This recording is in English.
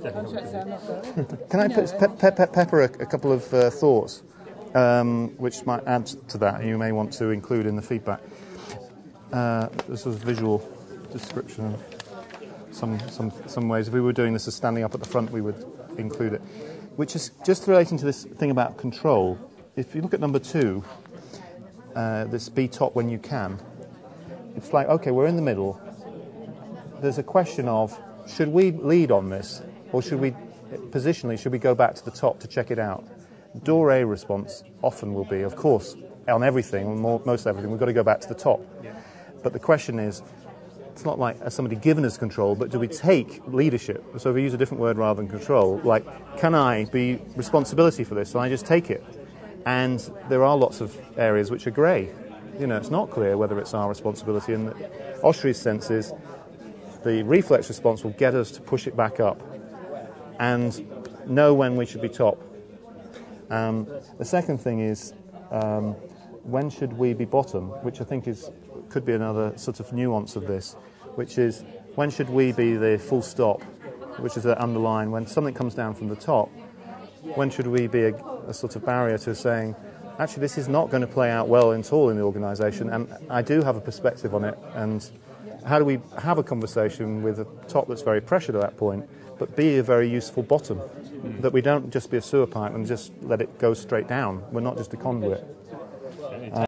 Can I pe- pe- pe- pe- pepper a, a couple of uh, thoughts um, which might add to that you may want to include in the feedback? Uh, this was visual description. Some, some, some ways, if we were doing this as standing up at the front, we would include it. Which is just relating to this thing about control. If you look at number two, uh, this be top when you can, it's like, okay, we're in the middle. There's a question of should we lead on this or should we, positionally, should we go back to the top to check it out? Door A response often will be, of course, on everything, on more, most everything, we've got to go back to the top. But the question is, it's not like has somebody given us control, but do we take leadership? So if we use a different word rather than control, like, can I be responsibility for this? So I just take it. And there are lots of areas which are grey. You know, it's not clear whether it's our responsibility. And Oshry's sense is the reflex response will get us to push it back up and know when we should be top. Um, the second thing is um, when should we be bottom, which I think is could be another sort of nuance of this, which is when should we be the full stop, which is the underline when something comes down from the top. When should we be a, a sort of barrier to saying, actually, this is not going to play out well at all in the organisation, and I do have a perspective on it, and how do we have a conversation with a top that's very pressured at that point, but be a very useful bottom? Hmm. That we don't just be a sewer pipe and just let it go straight down. We're not just a conduit. Uh,